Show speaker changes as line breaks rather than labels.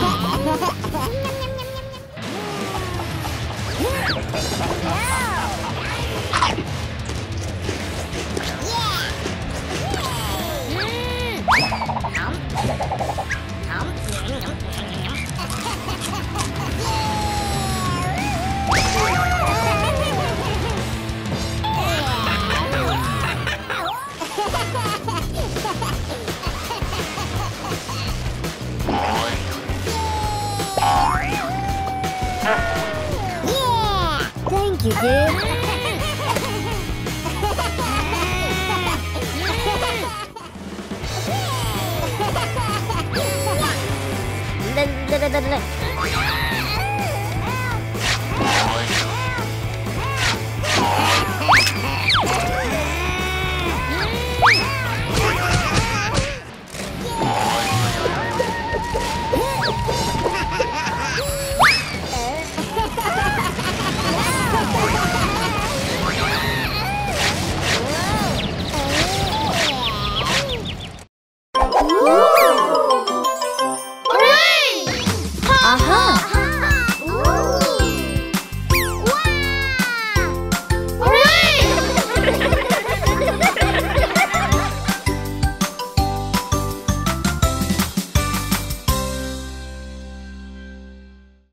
no! Thank you, dude.